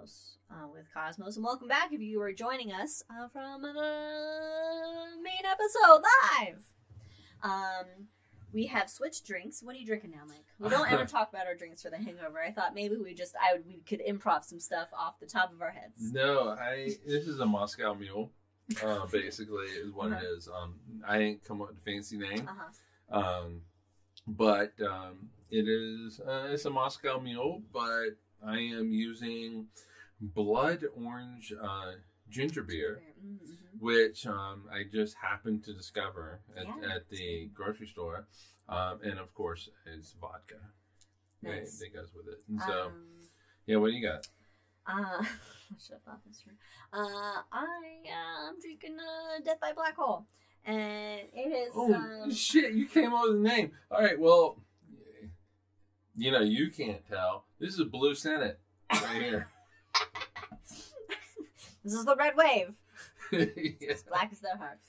Cosmos uh, with Cosmos, and welcome back if you are joining us uh, from the main episode live. Um, we have switched drinks. What are you drinking now, Mike? We don't ever talk about our drinks for the hangover. I thought maybe we just I would we could improv some stuff off the top of our heads. No, I this is a Moscow Mule. Uh, basically, is what Uh-huh. it is. Um, I ain't come up with a fancy name. Uh huh. Um, but um, it is uh, it's a Moscow Mule, but I am using blood orange uh, ginger beer, Mm-hmm. which um, I just happened to discover at, Yeah, at the grocery store, um, and of course it's vodka. That- Nice. That goes with it. And so Um, yeah, what do you got? uh, should have thought this through. Uh, I am drinking uh, Death by Black Hole, and it is. Oh um, shit! You came up with the name. All right. Well, you know you can't tell. This is a Blue Senate right here. this is the red wave. Yeah. Black as their heart.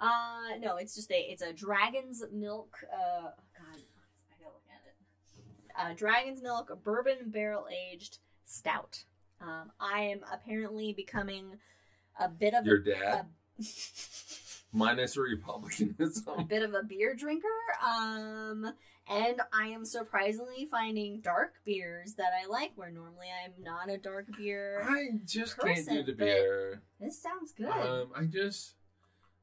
Uh, no, it's just a it's a dragon's milk. Uh, oh God, I gotta look at it. Uh, dragon's milk bourbon barrel aged stout. Um, I am apparently becoming a bit of Your a, dad, Minus a, minus republicanism. A bit of a beer drinker. Um, and I am surprisingly finding dark beers that I like. Where normally I'm not a dark beer. I just can't do Person, the beer. This sounds good. Um, I just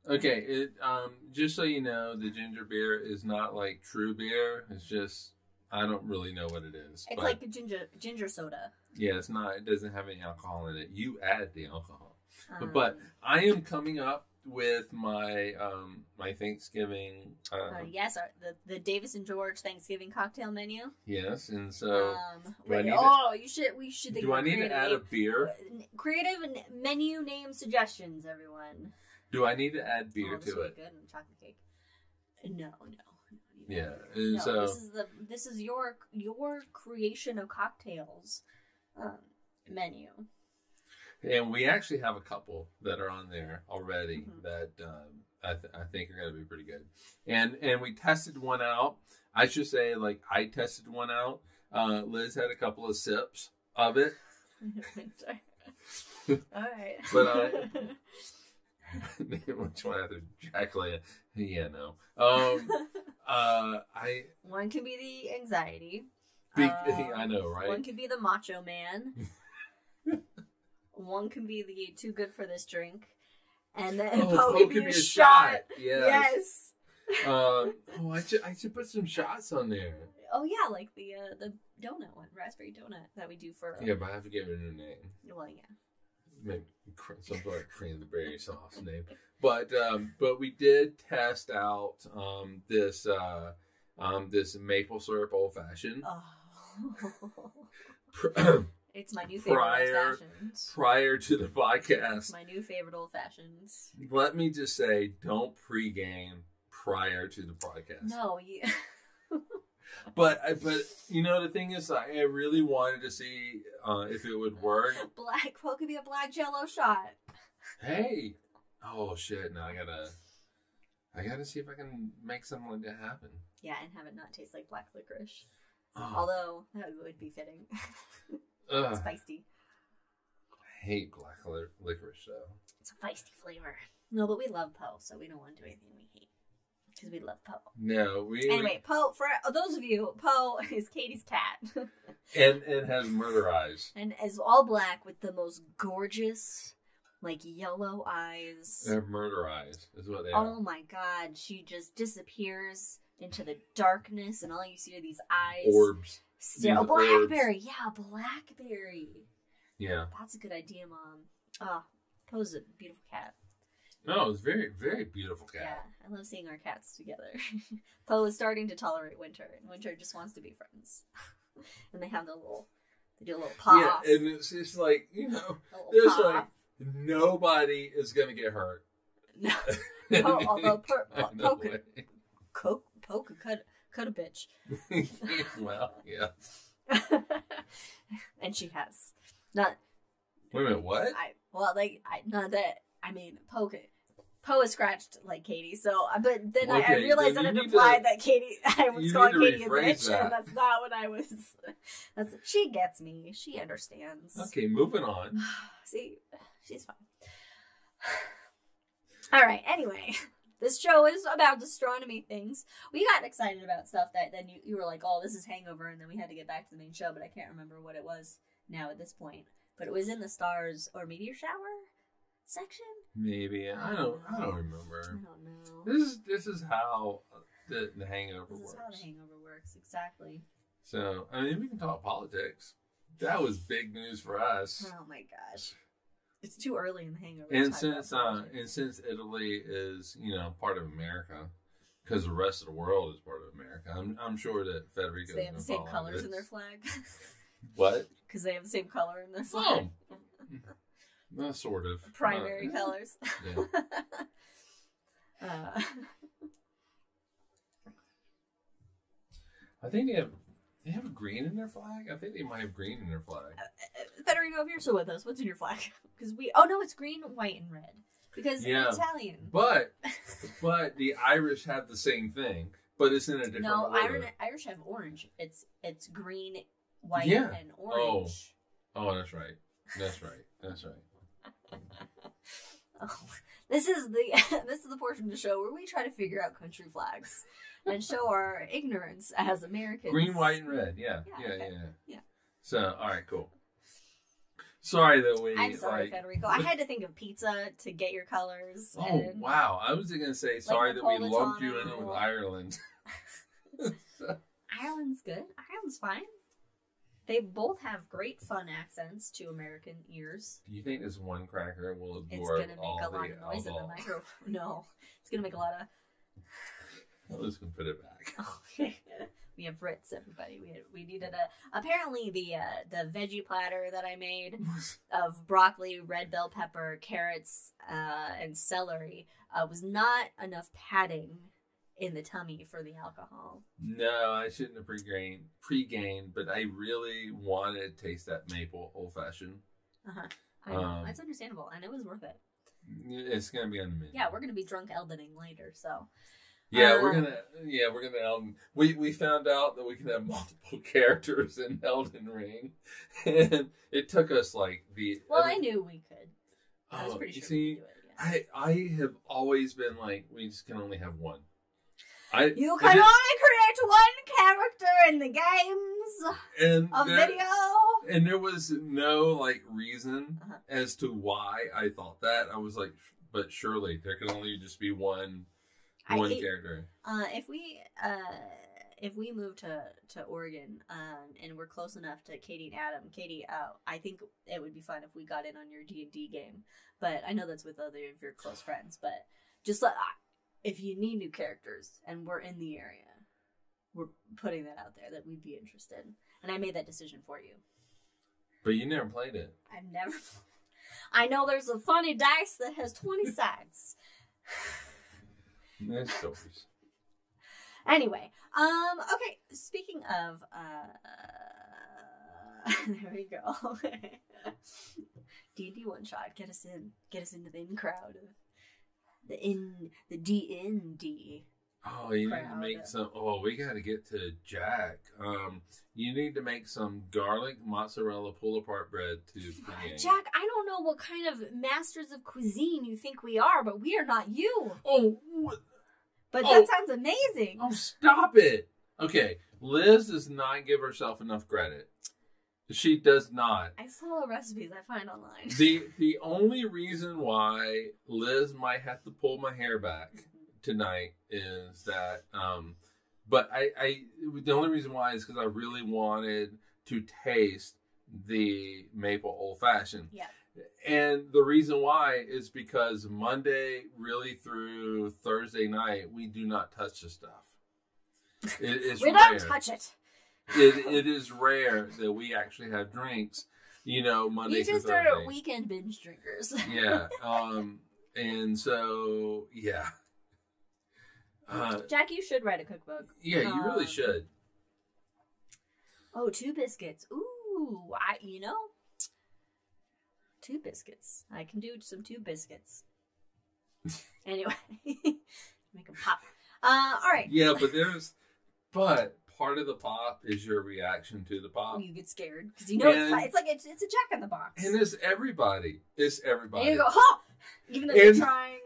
okay. It um, just so you know, the ginger beer is not like true beer. It's just I don't really know what it is. it's like a ginger ginger soda. yeah, it's not. It doesn't have any alcohol in it. You add the alcohol. Um, But I am coming up with my um my Thanksgiving uh, Uh, yes, our, the the Davis and George Thanksgiving cocktail menu. yes, and so um, wait, need to- oh, you should we should do I need to add a beer? creative menu name suggestions, everyone. Do I need to add oh, beer this to it? good and chocolate cake. No, no. no, Yeah, and No, so this is the this is your your creation of cocktails um, menu. And we actually have a couple that are on there already Mhm. that um, I, th- I think are going to be pretty good. And and we tested one out. I should say, like I tested one out. Uh, Liz had a couple of sips of it. All right. But I- Which one after Jacqueline? Yeah, no. Um, uh, I one can be the anxiety. be, Um, I know, right? One can be the macho man. One can be the too good for this drink. And then Oh, Poe Poe can be a, shot. Yes. Yes. Um, oh, I should I should put some shots on there. Oh yeah, like the uh, the donut one, raspberry donut that we do for. Yeah, but I have to give it a new name. Well, yeah. maybe some sort of cranberry sauce name. But um, but we did test out um, this uh, um, this maple syrup old fashioned Oh. it's my new favorite Prior- old fashions. prior to the podcast. My new favorite old fashions. Let me just say, don't pregame prior to the podcast. No, you. But I- but you know the thing is, I I really wanted to see uh, if it would work. black. What could be a black Jello shot? Hey, oh shit! Now I gotta. I gotta see if I can make something like that happen. Yeah, and have it not taste like black licorice. Oh, Although that would be fitting. ugh. it's feisty. I hate black li- licorice though. It's a feisty flavor. No, but we love Poe, so we don't want to do anything we hate because we love Poe. No, we Anyway, Poe. For those of you, Poe is Katie's cat, and it has murder eyes. and is all black with the most gorgeous, like yellow eyes. They have murder eyes. Is what they are. Oh my God, she just disappears into the darkness, and all you see are these eyes. Orbs. Still, oh, blackberry. Yeah, blackberry. Yeah. That's a good idea, Mom. Oh, Poe's a beautiful cat. No, it's very very beautiful cat. Yeah. I love seeing our cats together. Poe is starting to tolerate Winter, and Winter just wants to be friends. and they have the little, they do a little paw. Yeah, and it's just like you know, there's paw. like nobody is gonna get hurt. no, Poe, oh, although per, No Poe could, Poe could cut, cut a bitch, well, yeah. and she has. Not Wait a minute, what? I well, like I not that I mean Poe could Poe is scratched like Katie, so uh, but then I, I realized that it implied to- that Katie I was calling Katie a bitch, that. and that's not what I was. That's she gets me. She understands. Okay, moving on. See, she's fine. All right. Anyway, this show is about astronomy things. We got excited about stuff that then you, you were like, "Oh, this is Hangover," and then we had to get back to the main show, but I can't remember what it was now at this point. But it was in the stars or meteor shower section. Maybe I don't. I don't remember. I don't know. This is this is how the, the Hangover This is how the Hangover works exactly. So I mean, we can talk politics. That was big news for us. Oh my gosh, it's too early in the Hangover. And since uh, and since Italy is you know part of America, because the rest of the world is part of America, I'm I'm sure that Federico. they have the same colors in their flag. What? Because they have the same color in their flag. Oh, no, sort of Primary Uh, colors. Yeah. uh, I think they have they have green in their flag. I think they might have green in their flag. Uh, uh, Federico, if you're still with us, what's in your flag? Because we, oh no, it's green, white, and red. Because Yeah. Italian. But but the Irish have the same thing, but it's in a different No. Irish, Irish have orange. It's it's green, white, Yeah. and oh. orange. Oh. Oh, that's right. That's right. That's right. Oh. This is the this is the portion of the show where we try to figure out country flags and show our ignorance as Americans. Green, white, and red. Yeah, Yeah, yeah, yeah, okay. yeah. Yeah. So, all right, cool. Sorry that we. I'm sorry, like, Federico. I had to think of pizza to get your colors. Oh wow! I was gonna say sorry that we lumped you in with Ireland. Ireland's good. Ireland's fine. They both have great fun accents to American ears. Do you think this one cracker will It's absorb gonna make all a lot the of noise in the alcohol? micro. No, it's gonna make a lot of. I'm just gonna put it back. we have Brits, everybody. We we needed a. Apparently, the uh, the veggie platter that I made of broccoli, red bell pepper, carrots, uh, and celery uh, was not enough padding in the tummy for the alcohol. no, I shouldn't have pre-gained, pre-gained, but I really wanted to taste that maple old fashioned. I know Um, it's understandable, and it was worth it. It's gonna be on the menu. Yeah, we're gonna be drunk Eldening later, so Yeah, we're Um, gonna. Yeah, we're gonna. Elden. We we found out that we can have multiple characters in Elden Ring, and it took us like the. well, I mean, knew we could. I was oh, pretty you sure see, we could do it. Yeah. I I have always been like we just can only have one. I You I can only create one character in the games and of there, video. and there was no like reason Uh-huh. as to why I thought that. I was like, but surely there can only just be one I one hate- character. Uh, if we uh, if we move to to Oregon, um, and we're close enough to Katie and Adam, Katie, uh, I think it would be fun if we got in on your D and D game. But I know that's with other of your close friends. But just let, if you need new characters and we're in the area, we're putting that out there that we'd be interested. And I made that decision for you. But you never played it. I've never. I know there's a funny dice that has twenty sides. There's stories. Anyway, um, okay. Speaking of, uh, there we go. D and D one shot. Get us in. Get us into the in crowd the in the D N D. Oh, you need to make some. Oh, we got to get to Jack. Um, you need to make some garlic mozzarella pull apart bread to. Jack, I don't know what kind of masters of cuisine you think we are, but we are not you. Oh, what? But Oh. that sounds amazing. oh, stop it. Okay, Liz does not give herself enough credit. She does not. I follow recipes I find online. the The only reason why Liz might have to pull my hair back tonight is that um but I, I the only reason why is because I really wanted to taste the maple old fashioned. Yeah. And the reason why is because Monday really through Thursday night we do not touch the stuff. It is we rare. don't touch it. it, it is rare that we actually have drinks, you know, Monday We just are weekend binge drinkers. yeah. Um and so yeah. Uh, Jack, you should write a cookbook. yeah, you really Um, should. Oh, two biscuits. Ooh, I you know, two biscuits. I can do some two biscuits. anyway, make them pop. Uh, all right. Yeah, but there's, but part of the pop is your reaction to the pop, You get scared because you know it's, And- like, it's like it's, it's a jack in the box. and it's everybody. It's And everybody. you go, huh! Even though you're trying.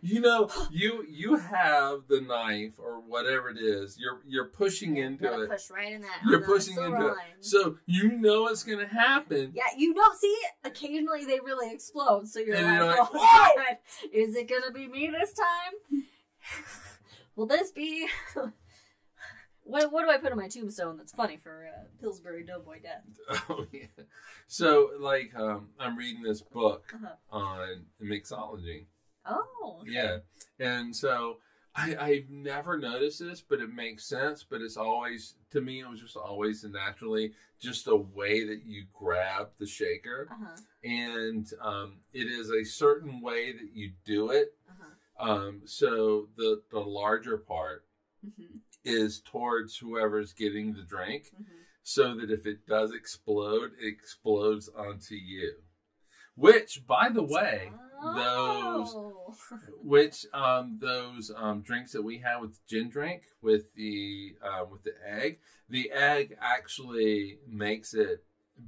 You know, you you have the knife or whatever it is. You're you're pushing You into it. push right in that. You're pushing into it. So you know it's gonna happen. Yeah, you don't see it. Occasionally they really explode, so you're like, you're like, oh is it gonna be me this time? Will this be? what What do I put on my tombstone that's funny for uh, Pillsbury Doughboy death? Oh yeah. So like um, I'm reading this book Uh-huh. on mixology. Oh. Yeah, and so I I've never noticed this, but it makes sense. But it's always to me it was just always naturally just a way that you grab the shaker, Uh-huh. and um, it is a certain way that you do it. Uh-huh. Um, so the the larger part Mm-hmm. is towards whoever's getting the drink, Mm-hmm. so that if it does explode, it explodes onto you. Which, by the way, those Oh. which um, those um, drinks that we have with gin drink with the uh, with the egg, the egg actually makes it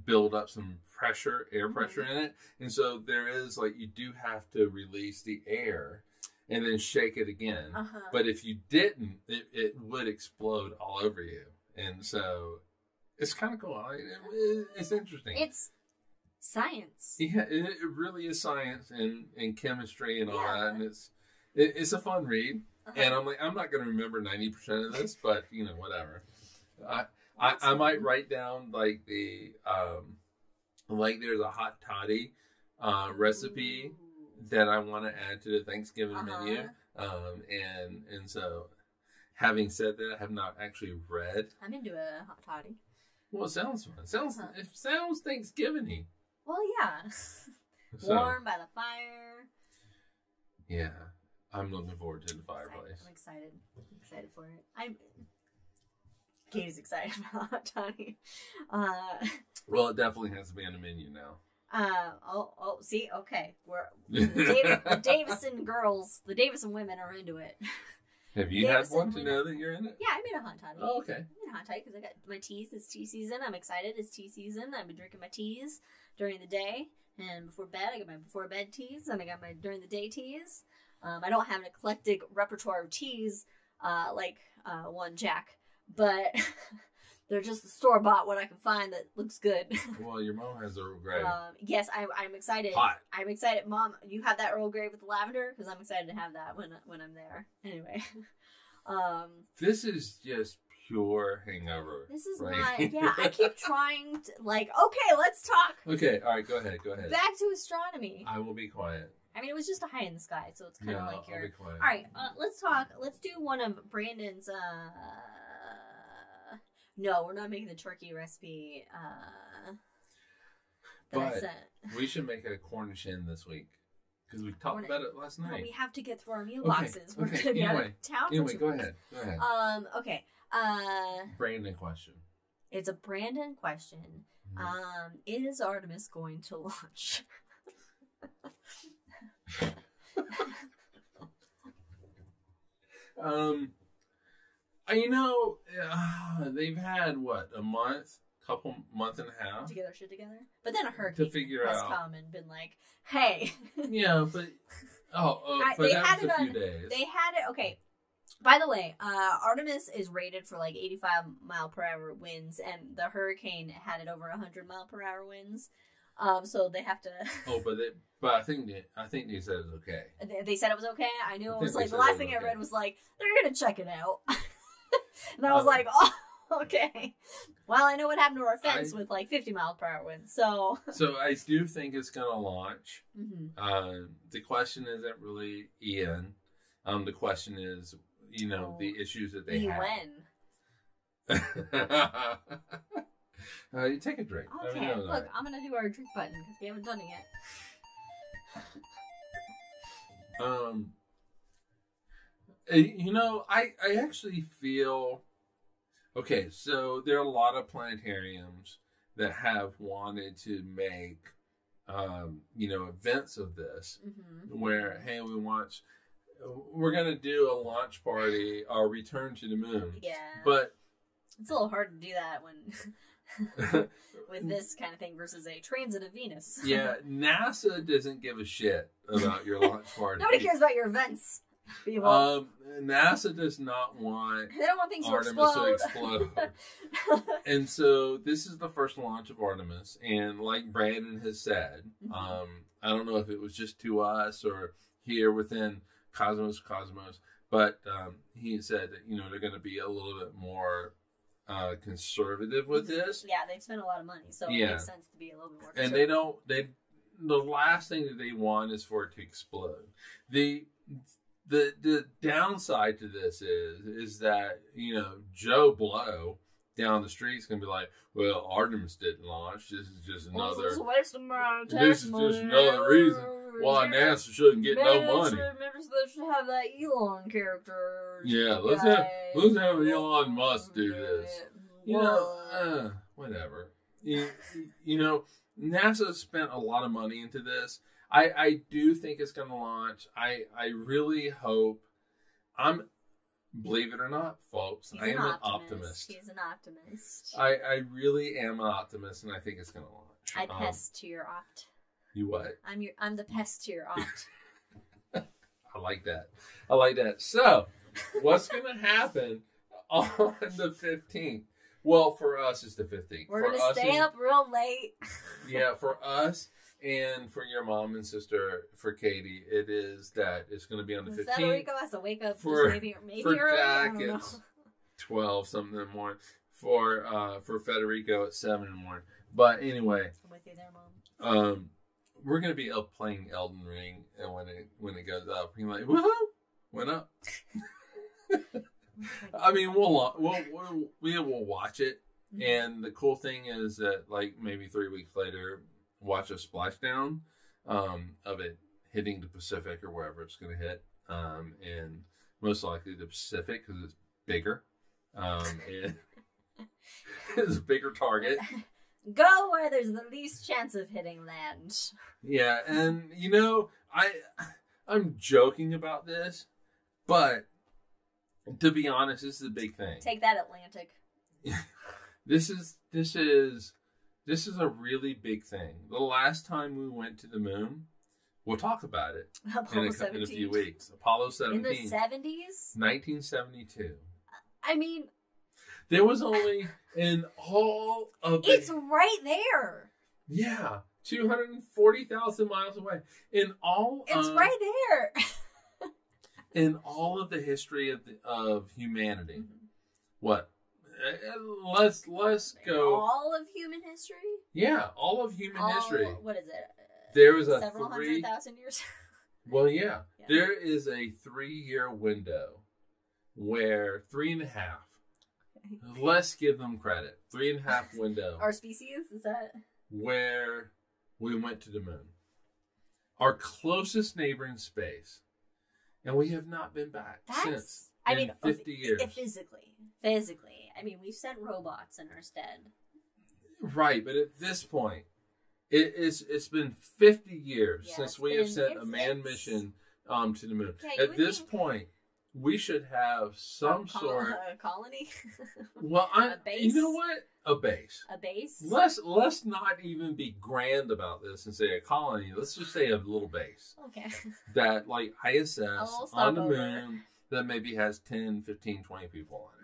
build up some pressure, air Mhm. pressure in it, and so there is like you do have to release the air and then shake it again. Uh-huh. But if you didn't, it, it would explode all over you, and so it's kind of cool. I- it- it's interesting. it's science. Yeah, it, really is science and, and chemistry and all Yeah. that, and it's it, it's a fun read. Uh-huh. And I'm like, I'm not going to remember ninety percent of this, but you know, whatever. I I, I might write down like the um, like there's a hot toddy uh, recipe Ooh. that I want to add to the Thanksgiving Uh-huh. menu, um, and and so having said that, I have not actually read. I'm into a hot toddy. Well, it sounds fun. It sounds Uh-huh. it sounds Thanksgiving-y. Well, yeah. So, Warm by the fire. Yeah, I'm looking forward to the fireplace. I'm excited. I'm excited for it. I'm. Katie's excited about hot toddy. Uh, Well, it definitely has to be on the menu now. uh, oh, oh, see, okay, we're the, Davis, the Davison girls, the Davison women are into it. Have you Davison had one to know that you're in it? Yeah, I made a hot toddy. Oh, okay. I made a hot toddy because I got my teas. It's tea season. I'm excited. It's tea season. I've been drinking my teas during the day and before bed. I got my before bed teas and I got my during the day teas. Um, I don't have an eclectic repertoire of teas uh, like uh, one Jack, but they're just the store bought what I can find that looks good. Well, your mom has Earl Grey. um, yes, I, I'm excited. Hot. I'm excited, Mom. You have that Earl Grey with the lavender because I'm excited to have that when when I'm there. Anyway, um, This is just pure hangover. this is right not. Yeah, I keep trying to like. Okay, let's talk okay, all right, go ahead, go ahead. back to astronomy. I will be quiet. I mean, it was just a high in the sky, so it's kind Yeah, of like I'll your. be quiet. All right, uh, let's talk. Let's do one of Brandon's. uh No, we're not making the turkey recipe. uh But- We should make a Cornish hen this week because we talked about it last night. we have to get through our meal Okay, boxes. We're okay, gonna be out of town. Anyway, go ahead. Go ahead. Um. Okay. Uh, Brandon question. it's a Brandon question. Mhm. Um, is Artemis going to launch? Um, uh, you know, uh, they've had what a month, couple month and a half to get our shit together. But then a hurricane to figure has out. come and been like, "Hey, Yeah, but oh, oh I- but they that had it few on- days. they had it." Okay. By the way, uh, Artemis is rated for like 85 mile per hour winds, and the hurricane had it over 100 mile per hour winds. Um, so they have to. Oh, but they, but I think they, I think they said it's okay. They- They said it was okay. I knew I it was like the last thing was I read was like they're gonna check it out, and I was Um, like, oh, okay. Well, I know what happened to our fence I- with like 50 mile per hour winds, so. So I do think it's going to launch. Mhm. Uh, the question isn't really Ian. Um, the question is, you know, Oh, the issues that they You have. when? uh, you take a drink. I mean, Okay, was all look, right. I'm gonna do our drink button because we haven't done it yet. Um, uh, you know, I I actually feel okay. So there are a lot of planetariums that have wanted to make um, you know, events of this Mhm. where hey, we watch, we're gonna do a launch party, our return to the moon, Yeah. but it's a little hard to do that when with this kind of thing versus a transit of Venus. yeah, NASA doesn't give a shit about your launch party. Nobody cares about your events, people. Um, NASA does not want they don't want things to Artemis to explode. explode. and so this is the first launch of Artemis, and like Brandon has said, Mhm. um, I don't know if it was just to us or here within Cosmos Cosmos, but um, he said that you know they're going to be a little bit more uh, conservative with this, yeah, they've spent a lot of money, so it Yeah. makes sense to be a little bit more. and they don't they the last thing that they want is for it to explode. The the the downside to this is is that you know Joe Blow down the street's gonna be like, well, Artemis didn't launch. This is just Well, another this is of my This is just another reason why NASA shouldn't get maybe no money. Should, maybe they should have that Elon character. Yeah, let's have let's have Elon Musk do this. You know, uh, whatever. You, you know, NASA spent a lot of money into this. I, I do think it's going to launch. I, I really hope. I'm, believe it or not, folks, He's I am an optimist. He's an optimist. I, I really am an optimist, and I think it's going to launch. I Um, pest to your opt. you what? I'm your. I'm the pest to your opt. I like that. I like that. So, what's going to happen on the 15th? Well, for us, it's the 15th. We're gonna stay it's- up real late. yeah, for us and for your mom and sister, for Katie, it is that it's going to be on the 15th, Federico has to wake up For- maybe maybe for early. Jack, it's 12 something in the morning. For uh, for Federico, it's 7 in the morning. But anyway, I'm with you there, mom. um, we're going to be up playing Elden Ring, and when it when it goes up, you're like, woohoo, went up. I mean, we'll we'll we'll, we will watch it. And the cool thing is that, like, maybe three weeks later, watch a splashdown um, of it hitting the Pacific or wherever it's going to hit. Um, and most likely the Pacific because it's bigger. Um, and it's a bigger target. Go where there's the least chance of hitting land. Yeah. And, you know, I, I'm joking about this, but to be honest, this is a big thing. Take that, Atlantic. This is this is this is a really big thing. The last time we went to the moon, we'll talk about it in Apollo a, in a few weeks. Apollo 17. In the 70s? 1972. I mean, There was only in all of the, it's right there. yeah, 240,000 miles away. In all It's of, right there. in all of the history of the, of humanity. Mm-hmm. What? Uh, Let's let's go. All of human history? Yeah, all of human All- history. What is it? There was a Several three- hundred thousand years? Well, yeah. Yeah. There is a three year window where three and a half, let's give them credit, three and a half window Our species? Is that? where we went to the moon. Our closest neighbor in space. And we have not been back since. I in mean, 50 years. physically. Physically. I mean, we've sent robots in our stead. Right, but at this point, it is it's been 50 years Yeah, since it's we have sent a manned it's- mission um, to the moon. Yeah, at this think- point, we should have some col- sort A colony? Well, I, A base? you know what? A base. a base? Let's let's not even be grand about this and say a colony. Let's just say a little base Okay. that like ISS on the moon that maybe has 10, 15, 20 people on it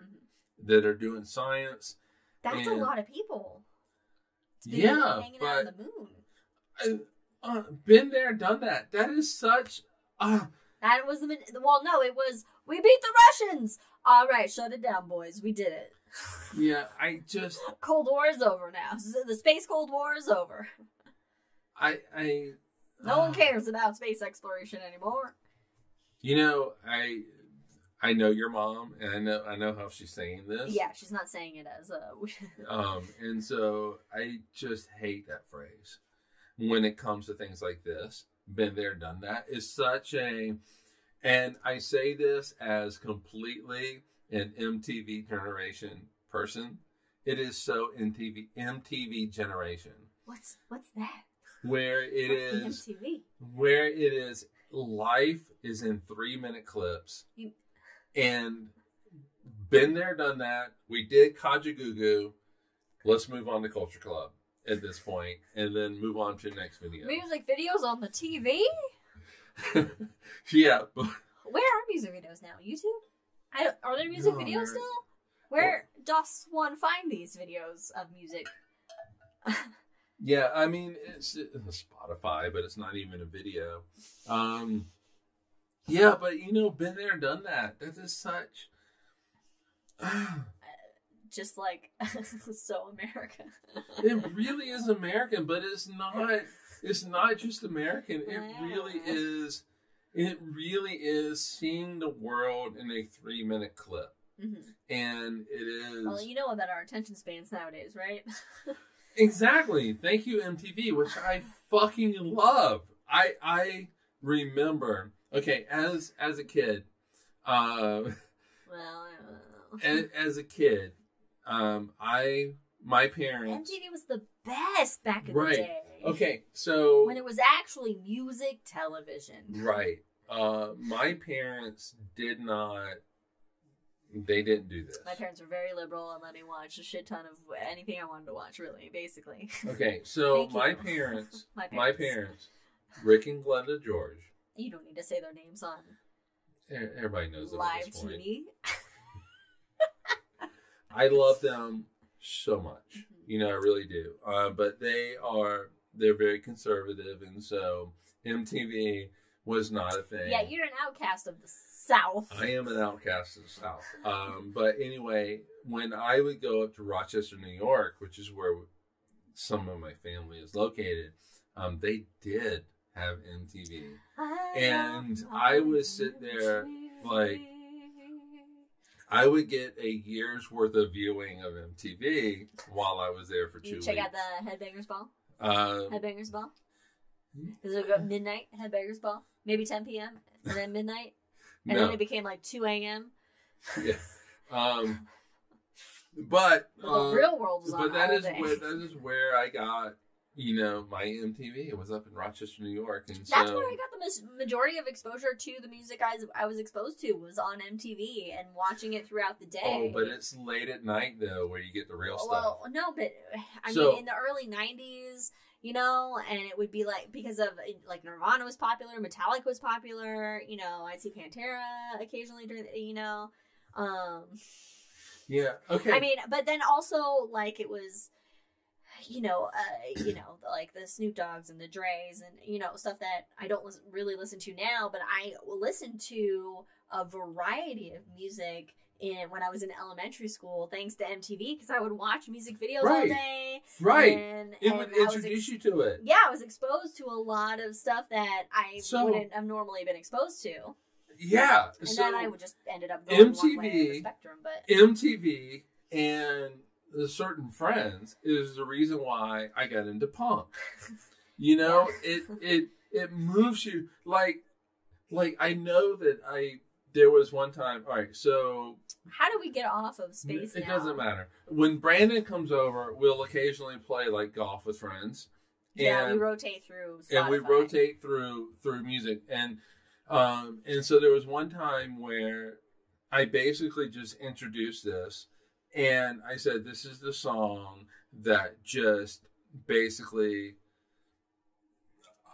that are doing science. That's a lot of people. Yeah, hanging out on but the moon. I, uh, been there, done that. That is such. Uh, That was the well, no, it was we beat the Russians. All right, shut it down, boys. We did it. yeah, I just Cold War is over now. The space Cold War is over. I I. No uh, one cares about space exploration anymore. You know, I I know your mom, and I know I know how she's saying this. Yeah, she's not saying it as a. Um, and so I just hate that phrase when it comes to things like this. Been there, done that is such a, and I say this as completely an MTV generation person. It is so MTV MTV generation. what's what's that? where it What's is MTV. where it is life is in three minute clips You- and been there done that we did kajagoogoo let's move on to culture club at this point and then move on to the next video Music videos on the TV. yeah but Where are music videos now? YouTube? I don't, are there music No, videos they're- still? Where does one find these videos of music? yeah i mean it's, it's spotify but it's not even a video um yeah but you know been there done that that is such Just like so American. it really is American, but it's not. It's not just American. It really is. It really is seeing the world in a three-minute clip, hmm and it is Well, you know about our attention spans nowadays, right? exactly. Thank you, MTV, which I fucking love. I I remember. Okay, as as a kid, uh, well, I don't know. as, as a kid, um, I my parents. MTV was the best back in Right. the day. Okay, so When it was actually music television. Right. Uh, my parents did not. They didn't do this. My parents were very liberal and let me watch a shit ton of anything I wanted to watch, really, basically. Okay, so my parents, My parents. my parents, Rick and Glenda George. You don't need to say their names on Everybody knows them live. TV. I love them so much. Mhm. You know, I really do. Uh, but they are they're very conservative, and so MTV was not a thing. Yeah, you're an outcast of the South. I am an outcast of the South. Um, but anyway, when I would go up to Rochester, New York, which is where some of my family is located, um, they did have MTV. And I would sit there, like, I would get a year's worth of viewing of MTV while I was there for two You weeks. check out the Headbangers Ball. Uh, Headbangers Ball. Hmm? Does it go midnight? Headbangers Ball. Maybe 10 p.m. and then midnight, and no, then it became like 2 a.m. yeah. Um, but The um, real world was but that is where that is where I got you know my MTV. It was up in Rochester, New York, and That's so where I got the majority of exposure to the music I was, I was exposed to was on MTV and watching it throughout the day. oh, but it's late at night though where you get the real stuff. well, no, but I So- mean, in the early '90s, you know, and it would be like because of like Nirvana was popular, Metallica was popular. You know, I'd see Pantera occasionally during, the, you know. Um, Yeah. Okay. I mean, but then also like it was, you know, uh, you know, like the Snoop Dogs and the Dre's and you know stuff that I don't listen, really listen to now, but I listen to a variety of music. In, when I was in elementary school, thanks to MTV, because I would watch music videos all day. right. And, it and would I introduce ex- you to it. Yeah, I was exposed to a lot of stuff that I So- wouldn't have normally been exposed to. Yeah. And so then I would just ended up going one way the MTV spectrum. But MTV and certain friends is the reason why I got into punk. You know, it it it moves you like like I know that I there was one time. All right, so how do we get off of space it now? doesn't matter. When Brandon comes over, we'll occasionally play like golf with friends. Yeah, we And- rotate through. and we rotate through through music and um and so there was one time where i basically just introduced this and i said this is the song that just basically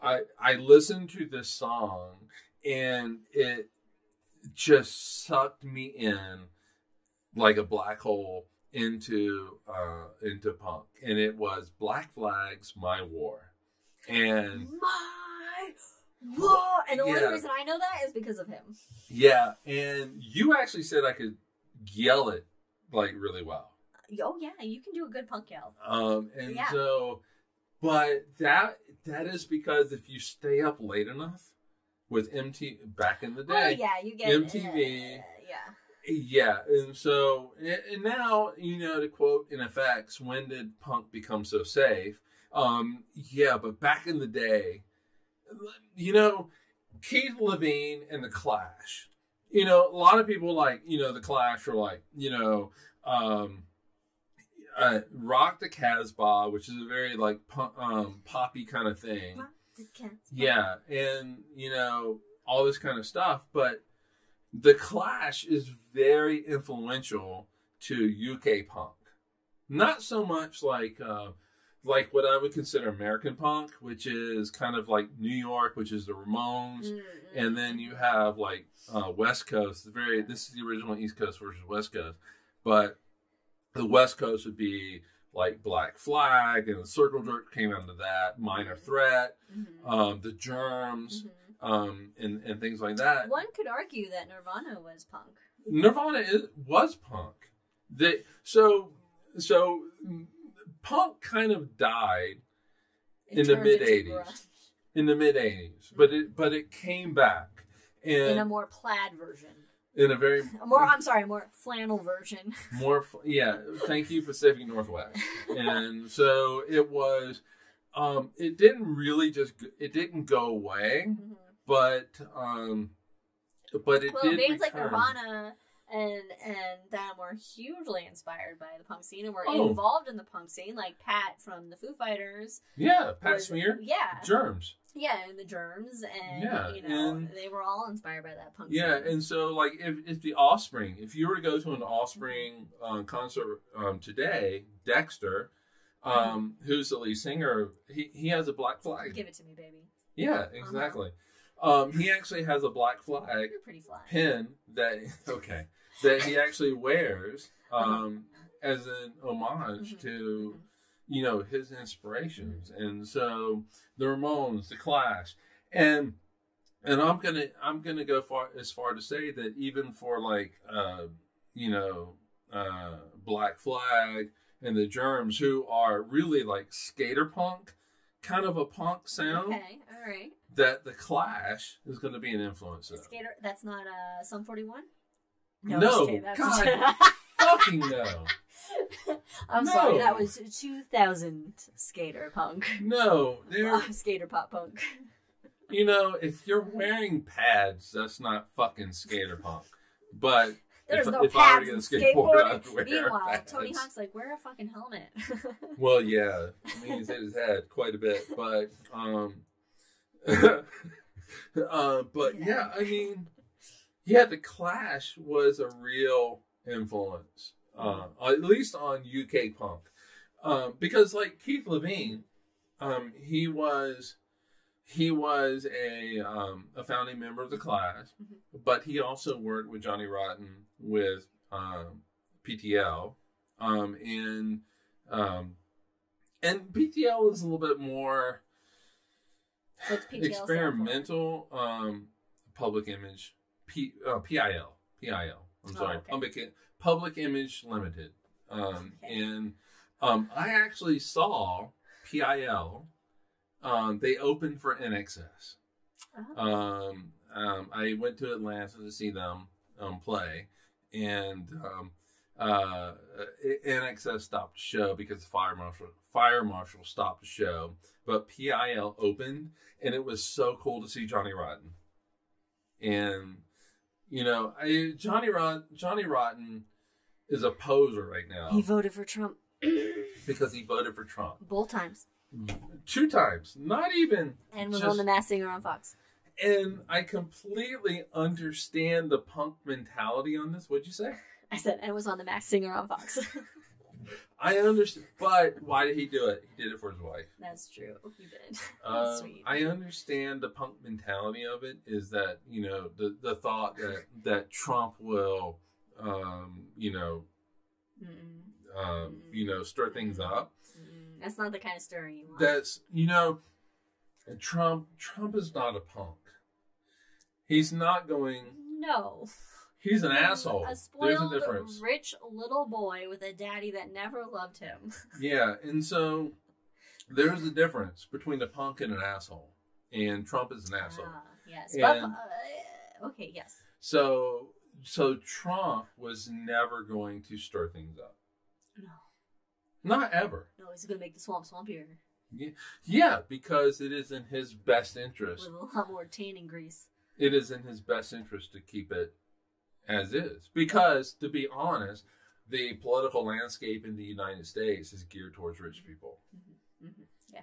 i i listened to this song and it just sucked me in like a black hole into uh into punk. And it was black flags my war. And My war, and the only reason I know that is because of him. Yeah, and you actually said I could yell it like really well. Oh yeah, you can do a good punk yell. Um, and Yeah. so, but that that is because if you stay up late enough with MT back in the day, Oh day, yeah, you get MTV. uh, yeah. yeah, and so and now you know to quote NOFX, when did punk become so safe? Um, yeah, but back in the day, you know, Keith Levene and the Clash. You know, a lot of people like you know the Clash are like you know, um, uh, Rock the Casbah, which is a very like um, poppy kind of thing. Yeah, and you know all this kind of stuff, but the Clash is very influential to UK punk. Not so much like uh, like what I would consider American punk, which is kind of like New York, which is the Ramones, Mm, and then you have like uh, West Coast. the Very this is the original East Coast versus West Coast, but the West Coast would be like Black Flag, and the Circle Jerk came out of that, Minor Threat, Mhm. um, the Germs, Mhm. um, and and things like that. One could argue that Nirvana was punk. Nirvana is, was punk. They so so punk kind of died It In the mid-eighties. in the mid '80s, but it but it came back in a more plaid version. in a very A more, I'm sorry, more flannel version. more yeah thank you pacific northwest and so it was um it didn't really just it didn't go away but um but it well, did bands like. Nirvana and and them were hugely inspired by the punk scene and were Oh. involved in the punk scene, like Pat from the Foo Fighters. yeah pat was- smear Yeah. germs Yeah, and the Germs, and Yeah, you know, and- they were all inspired by that punk yeah scene. and so like if, if the offspring if you were to go to an offspring um, concert um, today dexter um, who's the lead singer he, he has a black flag Give it to me, baby. yeah exactly um, he actually has a black flag You're pretty fly. pin that okay that he actually wears um, as an homage Mhm. to you know his inspirations and so the ramones the clash and and i'm gonna i'm gonna go far as far to say that even for like uh you know uh black flag and the germs who are really like skater punk kind of a punk sound Okay, all right. that the clash is going to be an influence of skater. That's not uh, Sum 41. No, kidding, God. fucking no I'm No. sorry. That was 2000 skater punk. no skater pop punk. You know, if you're wearing pads, that's not fucking skater punk. But There's if, no if I were to pads get a skateboard, wear Meanwhile, pads. Tony Hawk's like, wear a fucking helmet. Well, yeah, I mean, he's hit his head quite a bit, but um, uh, but yeah, I mean, yeah, the Clash was a real influence, uh, at least on UK punk, um, because like Keith Levene, um, he was he was a um, a founding member of the Clash, Mhm. but he also worked with Johnny Rotten with um, PTL, um, and um, and PTL is a little bit more What's PTL stand for? experimental um, public image P, uh, PIL PIL. I'm Oh, sorry, okay. public public image limited. Um, Okay. And um, I actually saw PIL. Um, they opened for INXS. Oh. Um, um, I went to Atlanta to see them um, play, and um, uh, INXS stopped the show because the fire marshal fire marshal stopped the show. But PIL opened, and it was so cool to see Johnny Rotten. And you know, I, Johnny Rotten Johnny Rotten is a poser right now He voted for Trump because he voted for Trump both times two times, not even and was Just- on the Masked Singer on Fox. and I completely understand the punk mentality on this. What'd you say? I said, and was on the Masked Singer on Fox. I understand, but why did he do it? He did it for his wife. That's true. He did. Um, Sweet. I understand the punk mentality of it. Is that you know the the thought that that Trump will, um, you know, um, you know, stir things up. Mm-mm. That's not the kind of stirring you want. That's you know, Trump. Trump is not a punk. He's not going. no. He's an asshole. A There's spoiled, a difference. rich little boy with a daddy that never loved him. Yeah, and so there's a difference between a punk and an asshole, and Trump is an asshole. Ah, yes. And- uh, okay, yes. So, so Trump was never going to stir things up, No. not ever. No, he's going to make the swamp swampier Yeah, yeah, because it is in his best with interest. a lot more tanning grease. It is in his best interest to keep it as is. Because to be honest, the political landscape in the United States is geared towards rich people. Mhm. Yeah.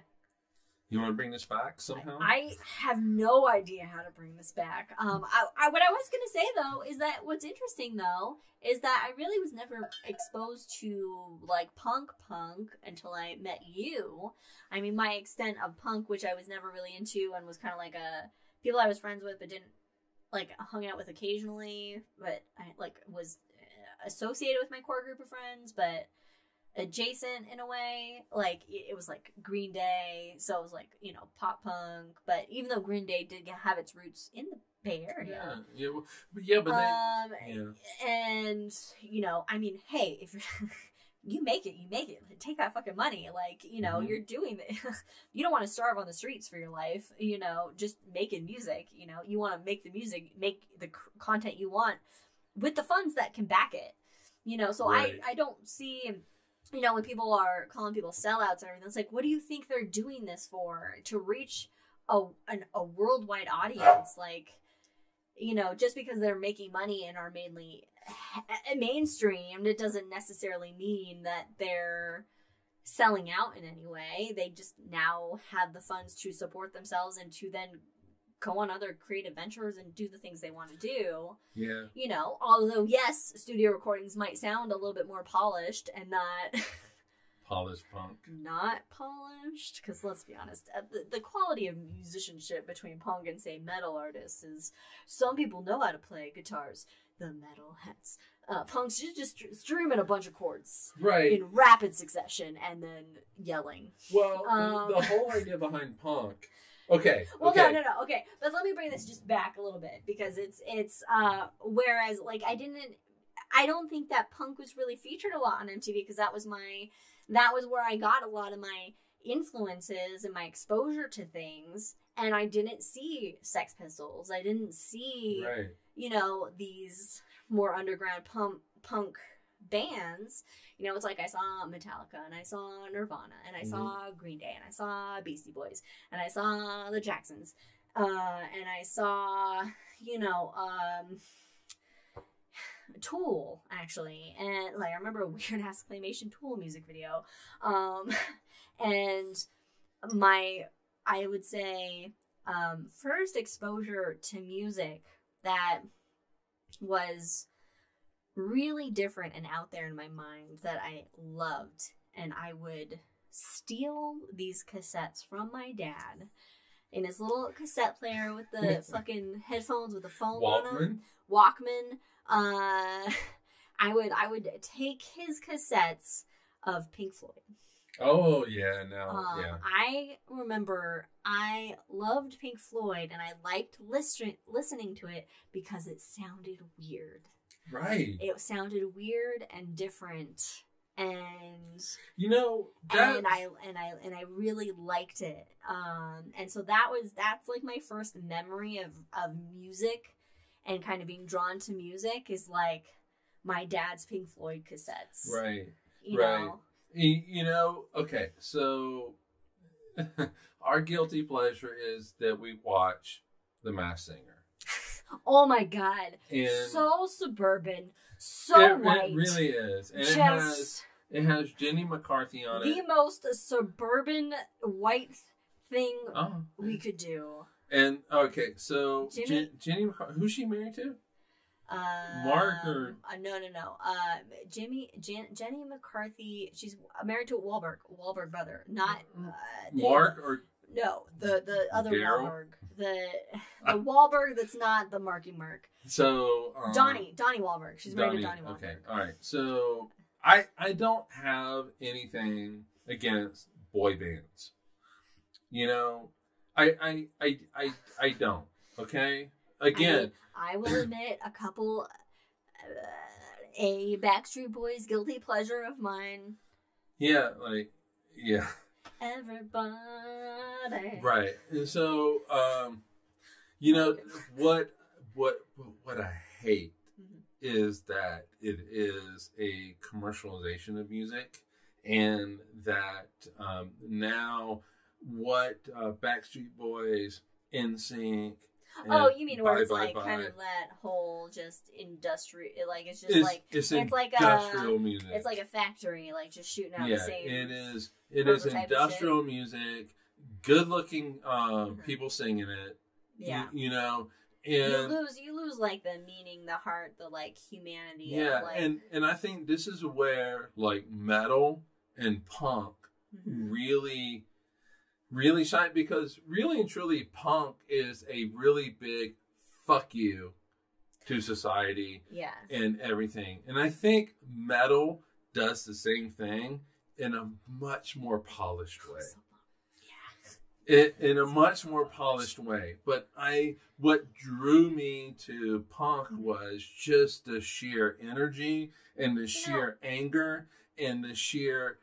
You want to bring this back somehow? I have no idea how to bring this back. Um, I, I, what I was gonna say though is that what's interesting though is that I really was never exposed to like punk punk until I met you. I mean, my extent of punk, which I was never really into, and was kind of like a people I was friends with, but didn't like hung out with occasionally, but I like was uh, associated with my core group of friends, but adjacent in a way. Like it was like Green Day, so it was like you know pop punk. But even though Green Day did have its roots in the Bay Area, yeah, well, but yeah, but um, yeah, and you know, I mean, hey, if you're you make it, you make it. Take that fucking money. Like, you know, Mhm. you're doing it. you don't want to starve on the streets for your life, you know, just making music, you know. You want to make the music, make the content you want with the funds that can back it. You know, so Right. I I don't see you know, when people are calling people sellouts and everything, it's like, what do you think they're doing this for? To reach a an, a worldwide audience, like, you know, just because they're making money and are mainly mainstreamed, it doesn't necessarily mean that they're selling out in any way. They just now have the funds to support themselves and to then go on other creative ventures and do the things they want to do yeah. you know, although yes, studio recordings might sound a little bit more polished and not Polished punk. not polished because let's be honest, uh, the, the quality of musicianship between punk and say metal artists is some people know how to play guitars, the metal heads. Uh, punks just just streaming a bunch of chords Right. in rapid succession and then yelling. Well, the- Um, the whole idea behind punk. Okay. Well, okay. no, no, no. Okay, but let me bring this just back a little bit because it's it's uh whereas like I didn't I don't think that punk was really featured a lot on MTV because that was my that was where I got a lot of my influences and my exposure to things and I didn't see Sex Pistols. I didn't see Right. you know these more underground punk punk bands you know it's like i saw metallica and i saw nirvana and i saw green day and i saw beastie boys and i saw the jacksons uh and i saw you know um tool actually and like i remember a weird ass claymation tool music video um and my i would say um first exposure to music that was really different and out there in my mind that I loved. And I would steal these cassettes from my dad in his little cassette player with the fucking headphones with the foam on them. Walkman. Uh, I would I would take his cassettes of Pink Floyd. Oh yeah. no, Um, yeah. I remember I loved Pink Floyd and I liked listen, listening to it because it sounded weird. Right. It sounded weird and different, and You know that. and I and I and I really liked it. Um, and so that was that's like my first memory of of music, and kind of being drawn to music is like my dad's Pink Floyd cassettes. right. You right. know. You, know. Okay. So our guilty pleasure is that we watch The Masked Singer. Oh my god. And so suburban, so it, white. it really is, and just it has it has Jenny McCarthy on the it. The most suburban white thing Oh, we could do. And okay, so Jen, Jenny McCarthy, who's she married to? Um, Mark or- uh, no, no, no. Uh, Jimmy, Jen, Jenny McCarthy. She's married to Wahlberg, Wahlberg brother, not uh, Mark or No, the the other Daryl? Wahlberg, the the Wahlberg that's not the Marky Mark. so um, Donnie, Donnie Wahlberg. She's married to Donnie Wahlberg. Okay, all right. So I I don't have anything against boy bands. You know, I I I I, I don't. Okay. Again, I will admit a couple, uh, a Backstreet Boys guilty pleasure of mine. yeah, like yeah, Everybody. right. And so, um, you know what what what I hate Mhm. is that it is a commercialization of music, and that um, now what uh, Backstreet Boys, NSYNC, Oh, you mean where bye, it's bye, like bye. kind of that whole just industrial, like it's just It's, like it's, it's like a- industrial music. it's like a factory, like just shooting out yeah, the same. it is. It is industrial music. Good looking uh, Mhm. people singing it. Yeah, You, know, you and lose you lose like the meaning, the heart, the like humanity. yeah, of, like, and and I think this is where like metal and punk mhm. really really shine because really and truly punk is a really big fuck you to society yes, and everything. And i think metal does the same thing in a much more polished way. It, in a much more polished way. But i what drew me to punk mm-hmm. was just the sheer energy and the sheer anger and the sheer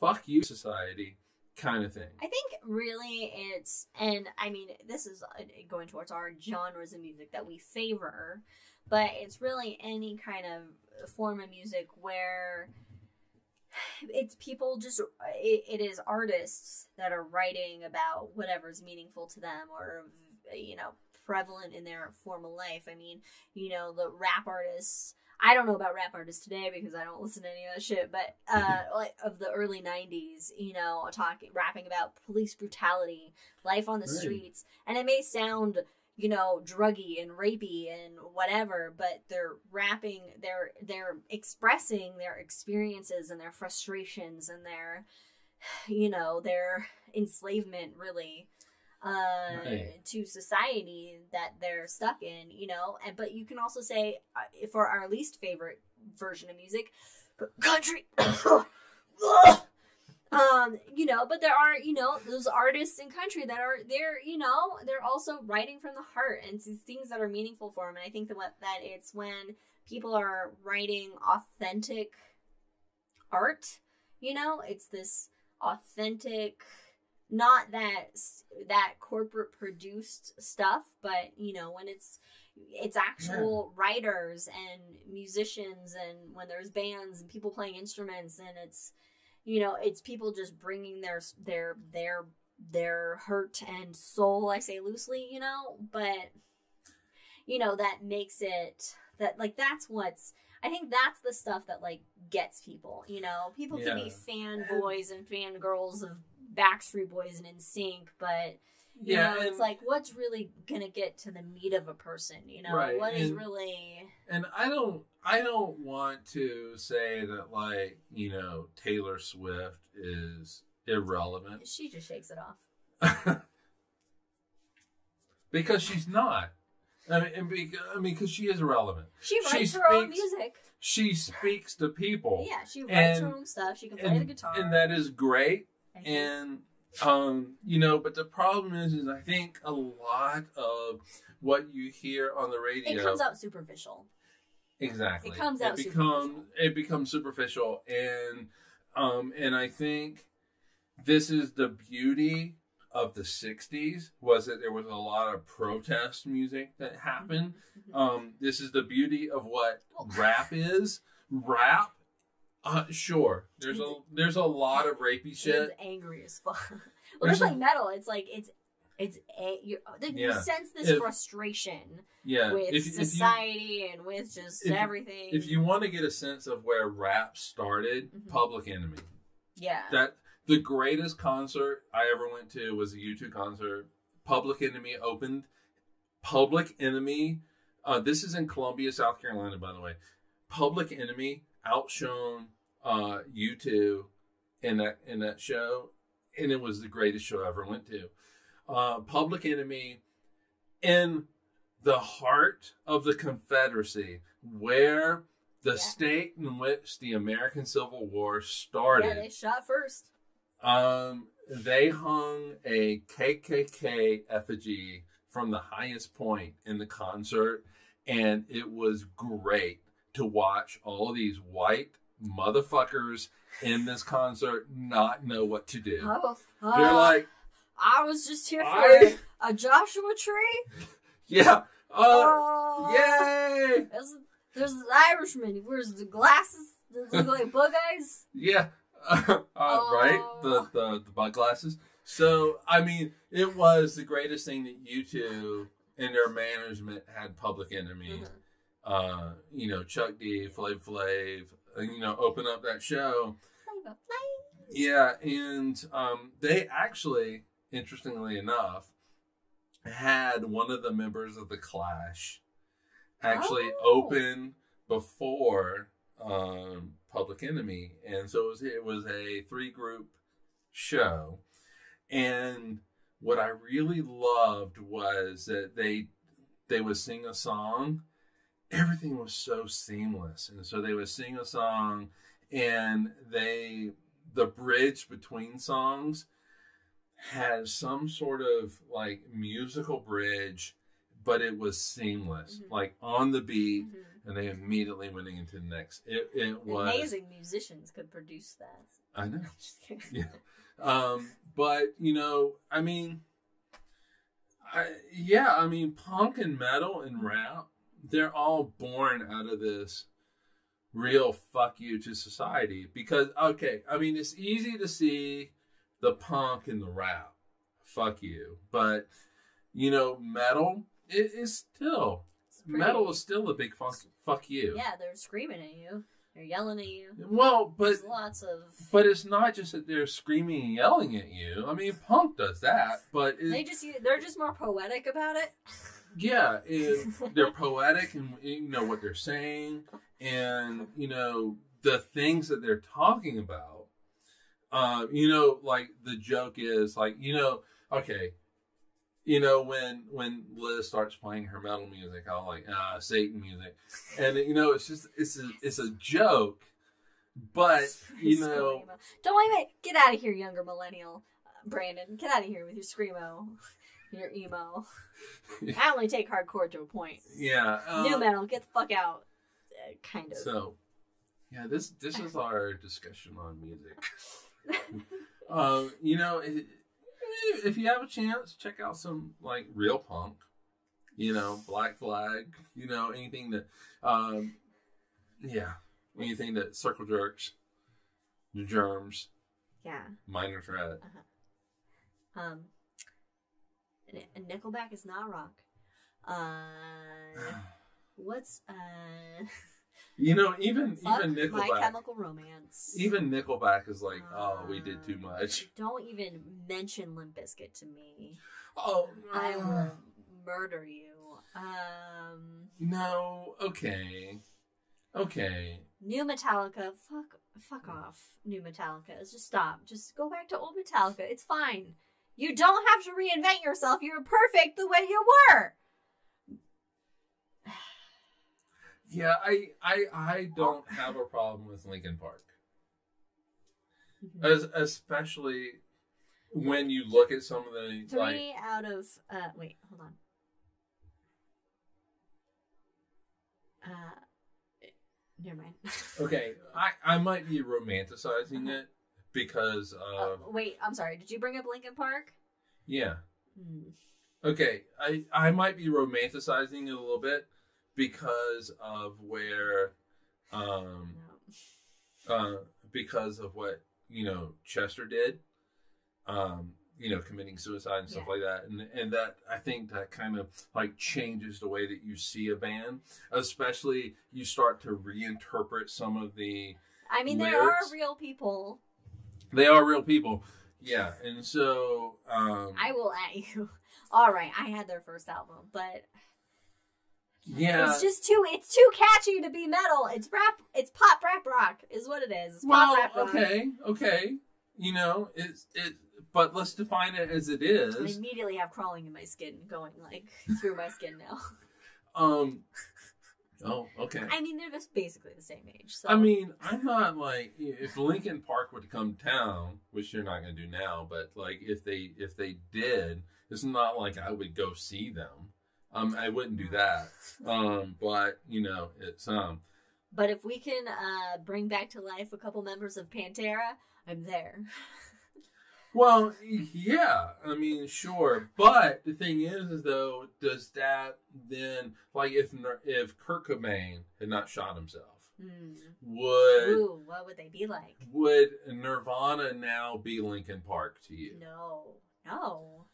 fuck you society kind of thing I think really it's, and I mean, this is uh, going towards our genres of music that we favor, but it's really any kind of form of music where it's people just, it, it is artists that are writing about whatever's meaningful to them or, you know, prevalent in their formal life. I mean, you know, the rap artists. I don't know about rap artists today because I don't listen to any of that shit, but uh, like of the early '90s, you know, talking, rapping about police brutality, life on the Right. streets, and it may sound, you know, druggy and rapey and whatever, but they're rapping, they're they're expressing their experiences and their frustrations and their, you know, their enslavement, really uh Right. to society that they're stuck in you know and but you can also say uh, for our least favorite version of music country um you know but there are you know those artists in country that are they're you know they're also writing from the heart and things that are meaningful for them and i think that what that it's when people are writing authentic art you know it's this authentic not that that corporate produced stuff but you know when it's it's actual writers and musicians and when there's bands and people playing instruments and it's you know it's people just bringing their their their their hurt and soul i say loosely you know? But you know that makes it that like that's what's i think that's the stuff that like gets people you know? People can be Yeah. fanboys and fangirls of backstreet boys and NSYNC but you Yeah, know, it's like what's really gonna get to the meat of a person you know Right, what is and- really and I don't I don't want to say that like you know Taylor Swift is irrelevant she just shakes it off because she's not. I mean, and because, I mean, because she is irrelevant. she She writes her own speaks- music She speaks to people, yeah she writes her own stuff she can play and, the guitar and that is great. And um, you know, but the problem is, is I think a lot of what you hear on the radio it comes out superficial Exactly. It comes out It becomes it becomes superficial, and um, and I think this is the beauty of the '60s was that there was a lot of protest music that happened. Mhm. Um, this is the beauty of what rap is. Rap, uh, sure. There's a there's a lot of rapey shit. angry as fuck. well, it's like metal. It's like it's it's a, you, you Yeah. sense this If- frustration Yeah. with If, if you society and with just everything. if you want to get a sense of where rap started, Mhm. Public Enemy. yeah, that the greatest concert I ever went to was a U2 concert. Public Enemy opened. Public Enemy, uh, this is in Columbia, South Carolina, by the way. Public Enemy outshone uh, U2 in that in that show, and it was the greatest show I ever went to. Uh, Public Enemy in the heart of the Confederacy, where the Yeah. state in which the American Civil War started. yeah, they shot first. Um, they hung a KKK effigy from the highest point in the concert, and it was great to watch all these white motherfuckers in this concert not know what to do. Oh, They're uh, like, I was just here for I, a Joshua tree. yeah, uh, Oh, yay, There's, there's an Irishman. He wears the glasses that look like bug eyes. yeah, uh, right, the, the the bug glasses. So I mean, it was the greatest thing that U2 and their management had Public Enemy. Mhm. Uh, you know, Chuck D, Flav Flav, uh, you know, open up that show. Flav. Yeah, and um, they actually, interestingly enough, had one of the members of the Clash actually Oh. open before um, Public Enemy, and so it was it was a three group show, and what I really loved was that they they would sing a song. Everything was so seamless, and so they would sing a song, and they the bridge between songs has some sort of like musical bridge, but it was seamless, Mhm. like on the beat, Mhm. and they immediately went into the next. It it was Amazing musicians could produce that. I know. Yeah. Um, but you know, I mean, I yeah, I mean, punk and metal and rap, they're all born out of this real fuck you to society because okay, I mean, it's easy to see the punk and the rap, fuck you, but you know, metal it is still metal is still a big fuck fuck you. Yeah, they're screaming at you. They're yelling at you. Well, but There's lots of. But it's not just that they're screaming and yelling at you. I mean, punk does that, but it, They just they're just more poetic about it. Yeah, it, they're poetic and you know what they're saying, and you know the things that they're talking about. Uh, you know, like the joke is like you know, okay, you know when when Liz starts playing her metal music, I'm like ah Satan music, and you know it's just it's a it's a joke, but you So know. don't even get out of here, younger millennial. Uh, Brandon, get out of here with your screamo, your emo. I only take hardcore to a point. Yeah. uh, Nu metal, get the fuck out. Uh, kind of. So, yeah, this this is our discussion on music. um, you know, if, if you have a chance, check out some like real punk. You know, Black Flag. You know, anything that, um, yeah, anything that Circle Jerks, The Germs, yeah. Minor Threat. Um. Nickelback is not rock. Uh, what's uh? You know, even fuck even My Nickelback. Chemical Romance. Even Nickelback is like, oh, we did too Um, much. Don't even mention Limp Bizkit to me. Oh, I uh, will murder you. Um, No, okay. Okay. new Metallica. Fuck, fuck off. New Metallica. Just stop. Just go back to old Metallica. It's fine. You don't have to reinvent yourself. You're perfect the way you were. Yeah, I I I don't have a problem with Linkin Park. As especially when you look at some of the Three like out of uh wait, hold on. Uh never mind. okay, I I might be romanticizing it because Uh, of wait, I'm sorry. Did you bring up Linkin Park? yeah. Hmm. Okay, I I might be romanticizing it a little bit because of where um No. uh, because of what you know Chester did, um, you know, committing suicide and stuff Yeah. like that, and and that I think that kind of like changes the way that you see a band, especially you start to reinterpret some of the. I mean, there are real people. They are real people, yeah, and so um, I will at you. All right, I had their first album, but yeah, it's just too it's too catchy to be metal. It's rap. It's pop rap rock is what it is. It's well, pop rap rock. okay, okay, you know, it's it, but let's define it as it is. I immediately have crawling in my skin going like through my skin now. Um. Oh, okay. I mean, they're just basically the same age. So I mean, I'm not like if Linkin Park were to come to town, which they're not going to do now, but like if they if they did, it's not like I would go see them. Um, I wouldn't do that. Um, but you know, it's um, but if we can uh bring back to life a couple members of Pantera, I'm there. well, yeah. I mean, sure, but the thing is, is though, does that then like if if Kurt Cobain had not shot himself, Hmm. would Ooh, what would they be like? would Nirvana now be Linkin Park to you? No, no.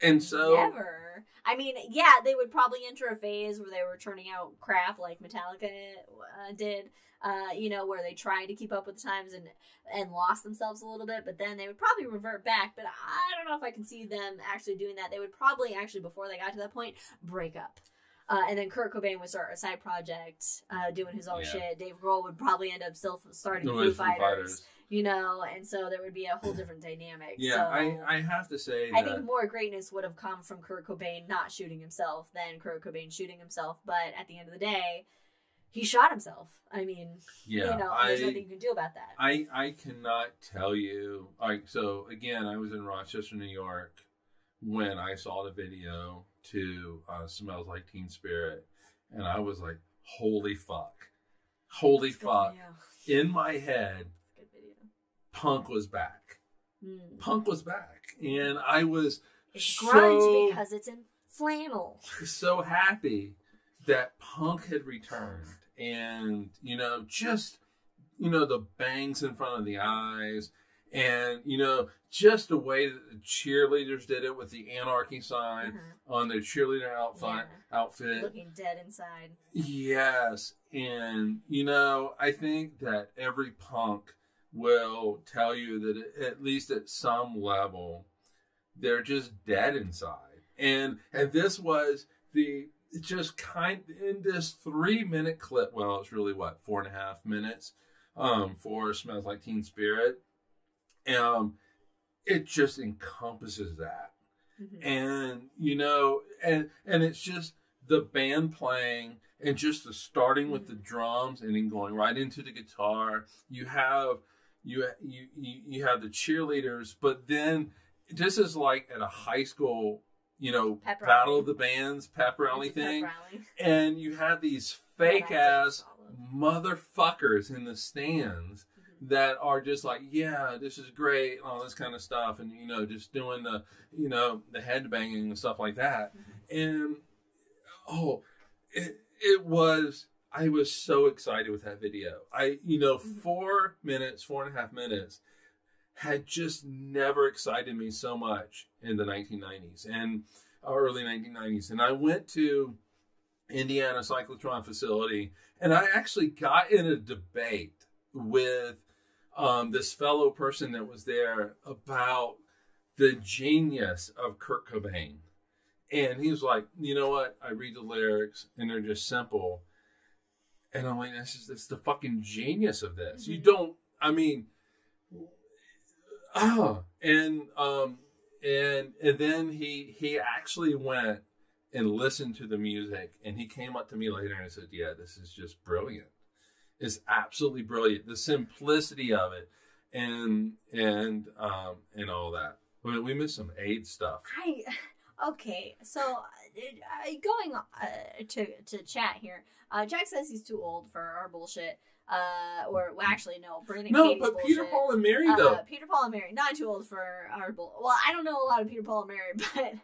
And so Never. I mean, yeah, they would probably enter a phase where they were turning out crap like Metallica uh, did. Uh, you know, where they tried to keep up with the times and and lost themselves a little bit, but then they would probably revert back. But I don't know if I can see them actually doing that. They would probably actually before they got to that point break up. Uh, and then Kurt Cobain would start a side project, uh, doing his own Yeah. shit. Dave Grohl would probably end up still starting Foo Fighters, Fighters. You know, and so there would be a whole different dynamic. Yeah, so I, I have to say I think more greatness would have come from Kurt Cobain not shooting himself than Kurt Cobain shooting himself. But at the end of the day, he shot himself. I mean, yeah, you know, I, there's nothing you can do about that. I I cannot tell you. Like so, again, I was in Rochester, New York, when I saw the video to uh, "Smells Like Teen Spirit," and I was like, "Holy fuck, holy fuck!" In my head, It's a good video. Punk was back. Mm. Punk was back, and I was It's so grunge because it's in flannel. so happy that punk had returned and you know just you know the bangs in front of the eyes and you know just the way that the cheerleaders did it with the anarchy sign Mhm. on their cheerleader outfit outfit Looking dead inside. yes and you know i think that every punk will tell you that at least at some level they're just dead inside. And and this was the just kind in this three minute clip well it's really what four and a half minutes um for smells like teen spirit um it just encompasses that. Mhm. and you know and and it's just the band playing and just the starting with the drums and then going right into the guitar. You have you you you have the cheerleaders but then this is like at a high school you know Pep battle rally. of the bands pep rally a pep thing rally. and you have these fake ass motherfuckers in the stands Mhm. that are just like, yeah, this is great, all this kind of stuff, and you know, just doing the, you know, the head banging and stuff like that. And oh, it it was. I was so excited with that video. I, you know, Mhm. four minutes, four and a half minutes, had just never excited me so much in the 1990s and uh, early 1990s. And I went to Indiana Cyclotron facility, and I actually got in a debate with um, this fellow person that was there about the genius of Kurt Cobain. And he was like, you know what? I read the lyrics, and they're just simple. And I'm like, this is this the fucking genius of this. You Mhm. don't. I mean, ah, and um, and and then he he actually went and listened to the music and he came up to me later and said yeah this is just brilliant it's absolutely brilliant the simplicity of it and and um and all that we, we missed some aid stuff I okay. So uh, going uh, to to chat here, uh, Jack says he's too old for our bullshit. Uh, or well, actually, no, Brandon no Katie's but Peter bullshit. Paul and Mary Uh, though Peter Paul and Mary, not too old for our bull. Well, I don't know a lot of Peter Paul and Mary, but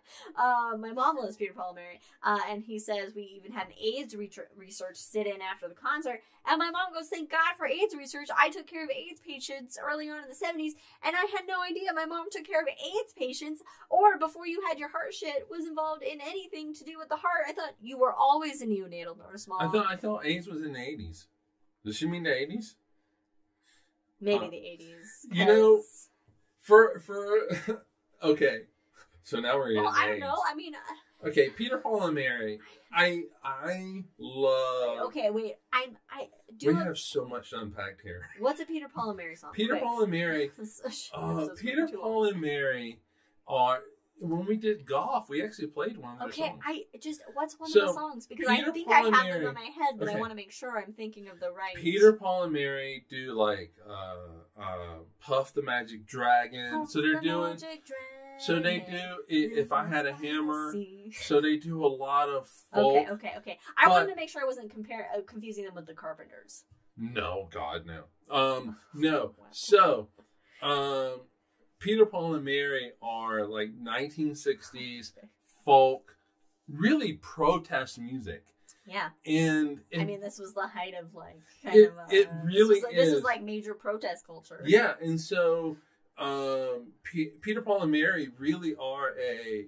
uh, my mom loves Peter Paul and Mary, uh, and he says we even had an AIDS re- research sit-in after the concert, and my mom goes, "Thank God for AIDS research. I took care of AIDS patients early on in the '70s, and I had no idea my mom took care of AIDS patients, or before you had your heart shit was involved in anything to do with the heart. I thought you were always a neonatal nurse, mom. I thought I thought AIDS was in the 80s does she mean the 80s maybe uh, the '80s. you know, for for okay so now we're in well, I don't know. I mean. Uh, okay Peter Paul and Mary I I love Okay, wait. I'm I do. we a- have so much to unpack here what's a Peter Paul and Mary song? Peter Quick. Paul and Mary Uh, Peter Paul and Mary are when we did golf. We actually played one of their Okay, songs. I just what's one So, of the songs because I Peter, think Paul, I have Mary- them in my head, but I want to make sure I'm thinking of the right. Peter Paul and Mary do like uh, uh, Puff the Magic Dragon. Oh, so they're the doing. So they do. If I had a hammer. So they do a lot of folk. Okay, okay, okay. I But- wanted to make sure I wasn't compare uh, confusing them with the Carpenters. No, God, no. Um, no. So, um, Peter Paul and Mary are like 1960s folk, really protest music, Yeah, and, I mean this was the height of like kind It- of. Uh, it really this was, This is. is like major protest culture. yeah, and so um, P- Peter Paul and Mary really are a,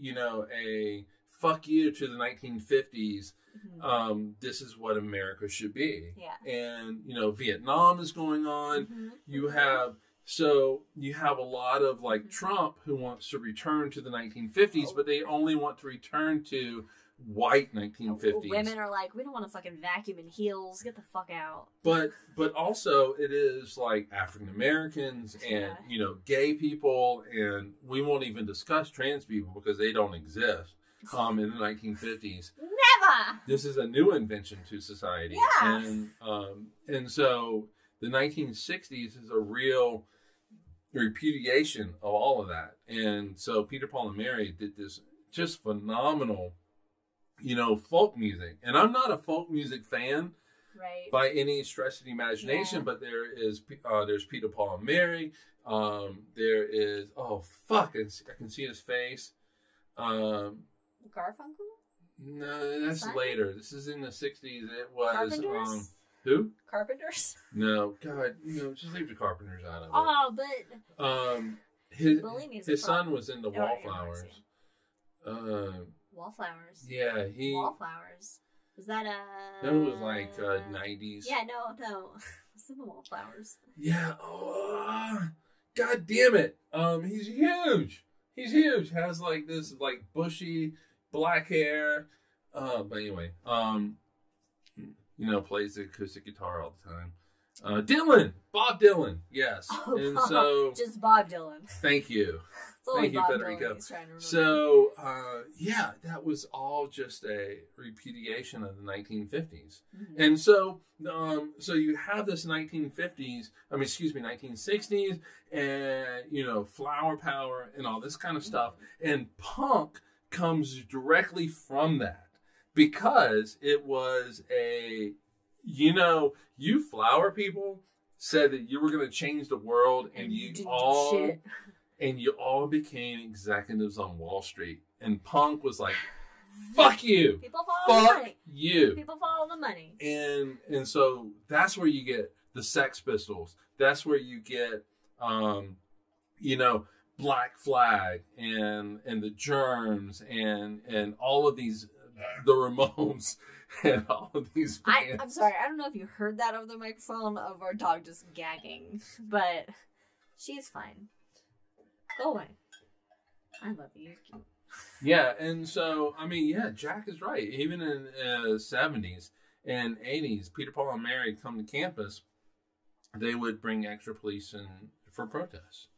you know a fuck you to the 1950s Mhm. um, this is what America should be. Yeah. And, you know, Vietnam is going on. Mhm. You have, so you have a lot of like. Trump who wants to return to the 1950s, Oh. but they only want to return to white 1950s. Women are like, we don't want to fucking vacuum in heels. Get the fuck out. But, but also it is like African Americans and, Yeah. you know, gay people. And we won't even discuss trans people because they don't exist um, in the 1950s. Never. this is a new invention to society. Yeah. And um, and so the 1960s is a real repudiation of all of that. And so Peter Paul and Mary did this just phenomenal, you know, folk music. And I'm not a folk music fan Right. by any stretch of the imagination, Yeah. but there is uh, there's Peter Paul and Mary. Um, there is oh fuck, I can see, I can see his face. Um, Garfunkel. no, that's later. This is in the '60s. It was Carpenters. um, who? Carpenters. No, God, no, just leave the Carpenters out of it. Oh, but Um, his Bulimia is a his son was in the Oh, Wallflowers. Um, wallflowers. yeah, he Wallflowers. Was that a? that was like uh, '90s. Yeah. No. No. It's in the wallflowers. Yeah. Oh, God damn it. Um, he's huge. He's huge. Has like this like bushy black hair. Uh, but anyway, um, you know, plays the acoustic guitar all the time. Uh, Dylan, Bob Dylan, yes. Oh, and Bob- so, just Bob Dylan. thank you. Thank you, Bob Federico. Dylan he's trying to remember. So, uh, yeah, that was all just a repudiation of the 1950s. Mhm. And so, um, so you have this 1950s, I mean, excuse me, 1960s, and you know, flower power and all this kind of stuff. And punk comes directly from that because it was a, you know, you flower people said that you were going to change the world, and, you didn't all shit. and you all became executives on Wall Street. And punk was like, "Fuck you, People follow the fuck money. you." People follow the money. and and so that's where you get the Sex Pistols. That's where you get, um, you know, Black Flag and and the Germs and and all of these, the Ramones and all of these I, bands. I'm sorry. I don't know if you heard that over the microphone of our dog just gagging, but she's fine. Go away. I love you. You're cute. Yeah, and so I mean, yeah, Jack is right. Even in uh, seventies and eighties, Peter Paul and Mary come to campus. They would bring extra police in for protests.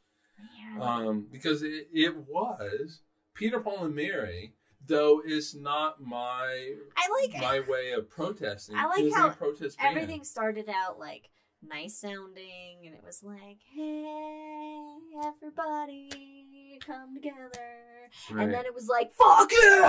Man. um, because it, it was Peter Paul and Mary. Though it's not my I like my way of protesting. I like how protest band. everything started out like nice sounding, and it was like, "Hey, everybody, come together," right. and then it was like, "Fuck you!"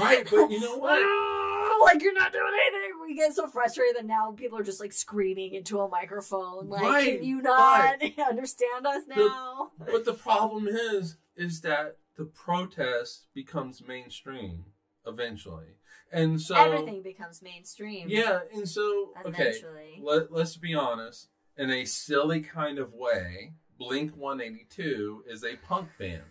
right, but you know what? like you're not doing anything. We get so frustrated that now people are just like screaming into a microphone. Like, Right, can you not understand us now? But the problem is, is that the protest becomes mainstream eventually, and so Everything becomes mainstream. Yeah, and so okay, let, let's be honest. In a silly kind of way, Blink 182 is a punk band,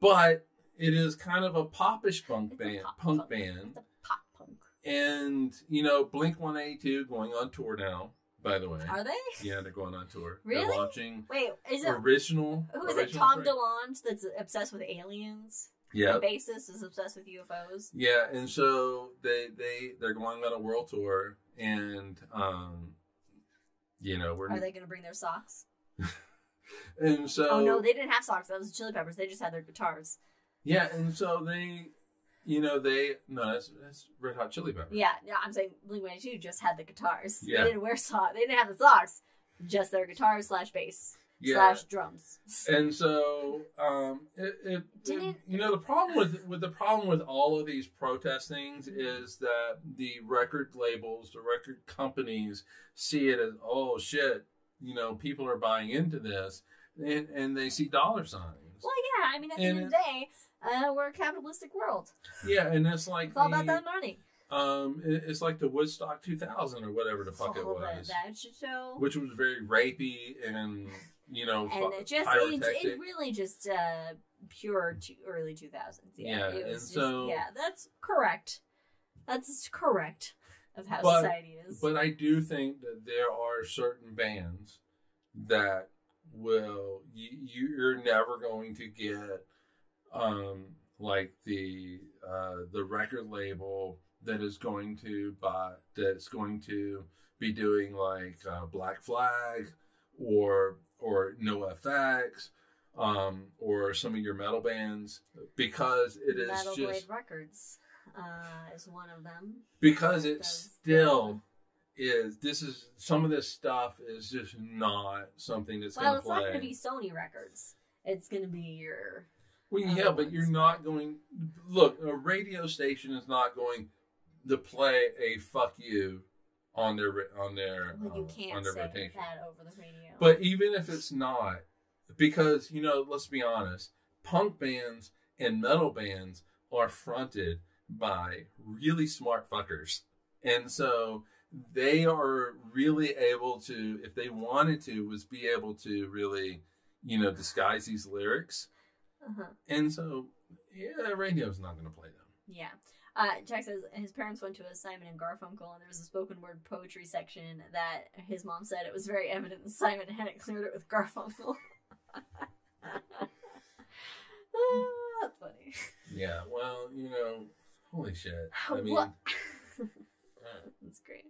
but it is kind of a popish punk band. pop punk punk. band, pop punk. and you know, Blink 182 going on tour now. By the way, Are they? yeah, they're going on tour. Really? They're launching Wait, is it original. who is it? Tom DeLonge that's obsessed with aliens. Yeah, The bassist is obsessed with UFOs. Yeah, and so they they they're going on a world tour, and um, you know we're Are they going to bring their socks? and so oh no, they didn't have socks. That was Chili Peppers. They just had their guitars. yeah, and so they, you know they no that's, that's Red Hot Chili Peppers. Yeah, yeah. I'm saying Blink One Eighty Two just had the guitars. Yeah. They didn't wear socks. They didn't have the socks. Just their guitars slash bass Yeah, slash drums. and so um, it, it, it Didn't- you know the problem with with the problem with all of these protest things is that the record labels, the record companies see it as oh shit, you know people are buying into this, and and they see dollar signs. Well, yeah. I mean, at the And end of the day, uh, we're a capitalistic world. Yeah, and it's like It's all the, about that money. um, it- it's like the Woodstock 2000 or whatever the fuck it was, that show. which was very rapey and you know and it just it, it really just uh, pure early 2000s. Yeah, Yeah, it was and just- so- yeah, that's correct. That's correct of how But- society is. But I do think that there are certain bands that will you, you're never going to get um like the uh the record label that is going to buy that's going to be doing like uh, Black Flag or or No FX um or some of your metal bands because it is Metal just Blade Records uh, is one of them. because it still is this is some of this stuff is just not something that's Well, going it's to not going to be Sony Records. It's going to be your. Well, yeah, but you're not going. Look, a radio station is not going to play a "fuck you" on their on their Well, you uh, can't on their say rotation. that over the radio. But even if it's not, because you know, let's be honest, punk bands and metal bands are fronted by really smart fuckers, and so they are really able to, if they wanted to, was be able to really, you know, disguise these lyrics, uh-huh. and so yeah, radio's not going to play them. Yeah. Uh, Jack says his parents went to a Simon and Garfunkel, and there was a spoken word poetry section that his mom said it was very evident that Simon hadn't cleared it with Garfunkel. That's funny. Yeah, well, you know, holy shit. I mean. What? That's great.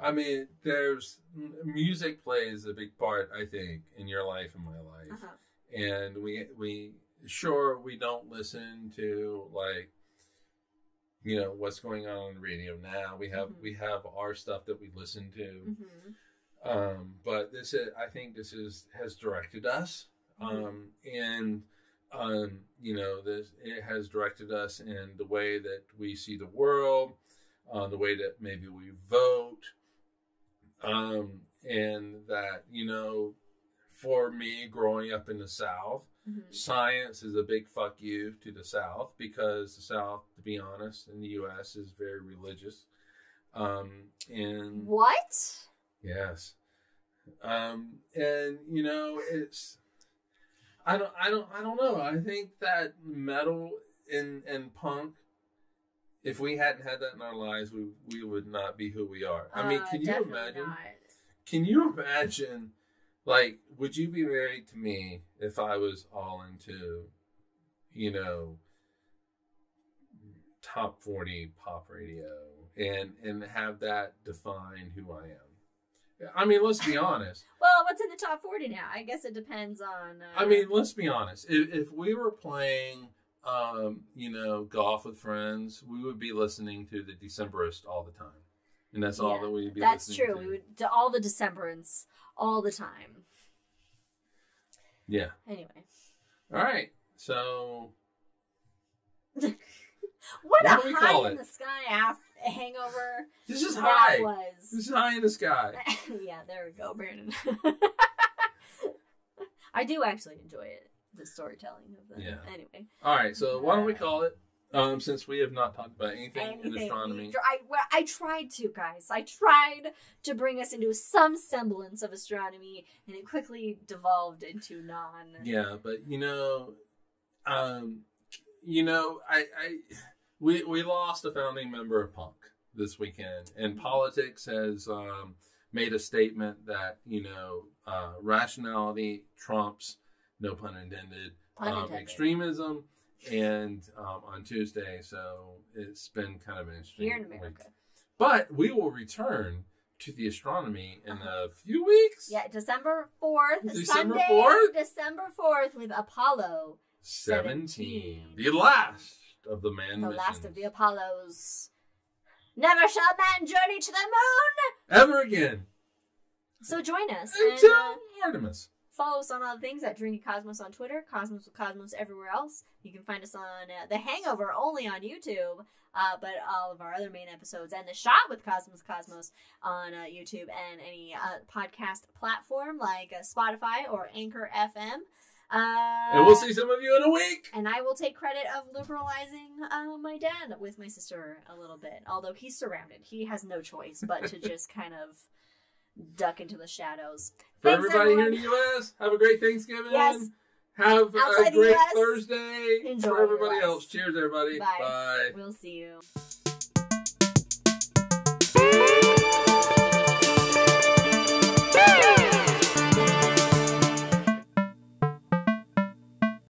I mean, there's music plays a big part, I think, in your life and my life. Uh-huh. And we we sure we don't listen to like you know what's going on on the radio now. We have Mhm. we have our stuff that we listen to. hmm Um, but this is I think this is has directed us. Mhm. Um, and um, you know, this it has directed us in the way that we see the world, uh, the way that maybe we vote, um, and that you know, for me growing up in the South, hmm science is a big fuck you to the South because the South, to be honest, in the U.S. is very religious, um, and What? Yes. Um, and you know, it's I don't I don't I don't know. I think that metal and and punk if we hadn't had that in our lives, we we would not be who we are. I mean, Uh, can you imagine? not. Can you imagine like would you be married to me if I was all into you know top 40 pop radio and and have that define who I am? I mean, let's be honest. Well, what's in the top 40 now? I guess it depends on. Uh, I mean, let's be honest. If, if we were playing, um, you know, golf with friends, we would be listening to the Decemberist all the time, and that's all that we'd be. that's true. To. We would to all the Decemberants all the time. Yeah. Anyway, All right. So what, What a do we high in it? the sky after hangover this is high. was. This is high in the sky. yeah, there we go, Brandon. I do actually enjoy it, the storytelling of the. Yeah. Anyway, All right. So why don't we uh, call it? Um, since we have not talked about anything, in astronomy. I, well, I tried to, guys. I tried to bring us into some semblance of astronomy, and it quickly devolved into non. Yeah, but you know, um, you know, I, I, we we lost a founding member of punk this weekend, and politics has um, made a statement that you know uh, rationality trumps, no pun intended, Pun um, intended. extremism, and um, on Tuesday, so it's been kind of an interesting Here in week. America. But we will return to the astronomy in a few weeks. Yeah, December 4th. December Sunday, 4th? December 4th with Apollo. 17. 17. The last of the man the missions. last of the Apollos. Never shall man journey to the moon! Ever again. So join us. And, Until uh, Artemis. Follow us on all the things at Drinking Cosmos on Twitter, Cosmos with Cosmos everywhere else. You can find us on uh, The Hangover only on YouTube, uh, but all of our other main episodes and The Shot with Cosmos Cosmos on uh, YouTube and any uh, podcast platform like uh, Spotify or Anchor FM. Uh, And we'll see some of you in a week. And I will take credit of liberalizing uh, my dad with my sister a little bit. Although he's surrounded, he has no choice but to just kind of duck into the shadows. For Thanks, everybody here in the U.S., have a great Thanksgiving. Yes. Have Outside a great US, Thursday enjoy for everybody else. Cheers, everybody. Bye. Bye. We'll see you.